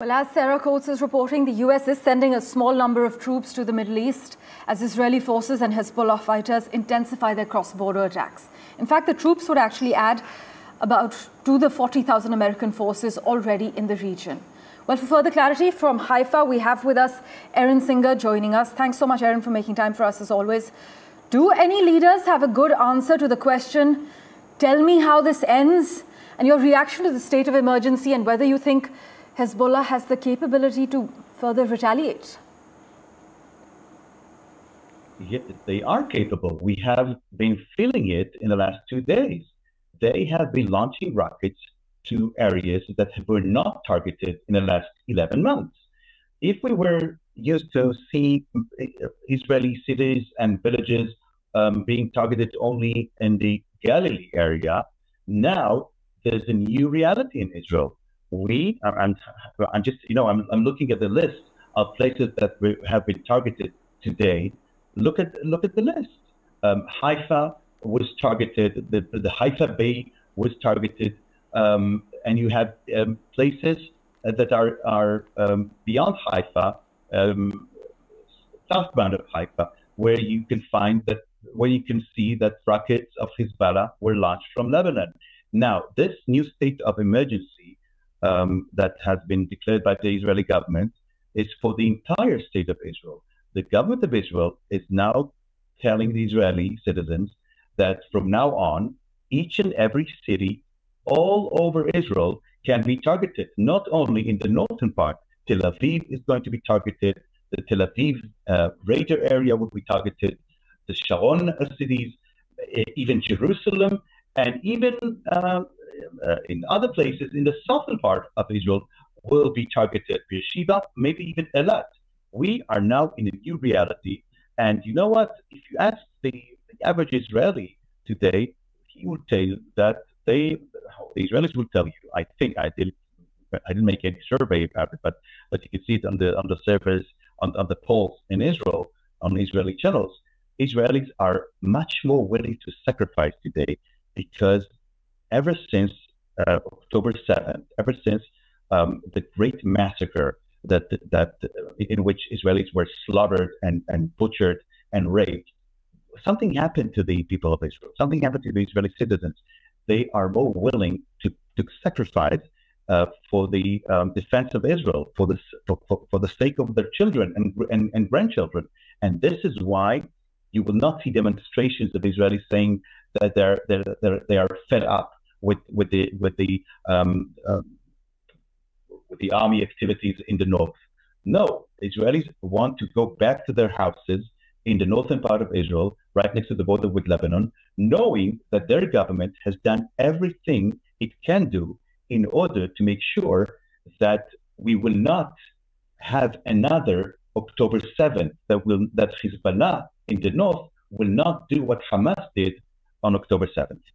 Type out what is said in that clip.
Well, as Sarah Coates is reporting, the US is sending a small number of troops to the Middle East as Israeli forces and Hezbollah fighters intensify their cross border attacks. In fact, the troops would actually add about to the 40,000 American forces already in the region. Well, for further clarity from Haifa, we have with us Eran Singer joining us. Thanks so much, Eran, for making time for us as always. Do any leaders have a good answer to the question, tell me how this ends, and your reaction to the state of emergency and whether you think Hezbollah has the capability to further retaliate? Yeah, they are capable. We have been feeling it in the last two days. They have been launching rockets to areas that were not targeted in the last 11 months. If we were used to see Israeli cities and villages um, being targeted only in the Galilee area, now there's a new reality in Israel we I'm, I'm just you know I'm, I'm looking at the list of places that have been targeted today. Look at look at the list. Um, haifa was targeted the, the haifa bay was targeted um, and you have um, places that are are um, beyond haifa um, southbound of haifa where you can find that where you can see that rockets of hezbollah were launched from lebanon. Now this new state of emergency um, that has been declared by the Israeli government is for the entire state of Israel. The government of Israel is now telling the Israeli citizens that from now on, each and every city all over Israel can be targeted, not only in the northern part. Tel Aviv is going to be targeted, the Tel Aviv uh, greater area will be targeted, the Sharon cities, even Jerusalem, and even uh, Uh, in other places in the southern part of Israel will be targeted. Beersheba, maybe even Elat. We are now in a new reality. And you know what? If you ask the, the average Israeli today, he will tell you that they, the Israelis will tell you, I think I did I didn't make any survey about it, but but you can see it on the on the surface on, on the polls in Israel on Israeli channels. Israelis are much more willing to sacrifice today because ever since uh, October 7th, ever since um, the great massacre that that in which Israelis were slaughtered and, and butchered and raped, something happened to the people of Israel. Something happened to the Israeli citizens. They are more willing to, to sacrifice uh, for the um, defense of Israel, for the for, for, the sake of their children and, and, and grandchildren. And this is why you will not see demonstrations of Israelis saying that they're, they're, they're they are fed up with with the with the um, uh, with the army activities in the north. No, Israelis want to go back to their houses in the northern part of Israel, right next to the border with Lebanon, knowing that their government has done everything it can do in order to make sure that we will not have another October 7th, that will that Hezbollah in the north will not do what Hamas did on October 7th.